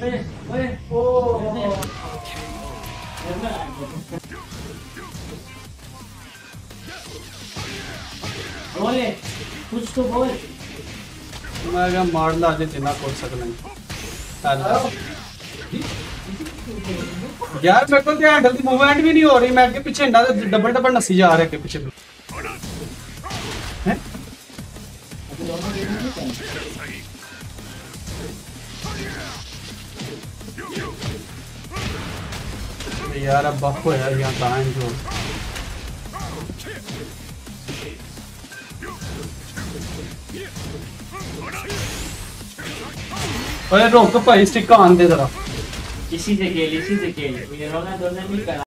네, 네, 오. 옛날 아니거든. बोले कुछ तो बोल मैं क्या मारना आज जितना कर सकना है यार मेरे को क्या हैंडल मूवमेंट भी नहीं हो रही। मैं आगे पीछे हिंडा डबल डबल नसी जा रहे के पीछे। हैं? यार, अब बफ हो यार यहाँ कहाँ जो? अरे रोक तो भाई स्टिक आन दे जरा। इसी से खेल इसी से खेल ये रोना दोनों नहीं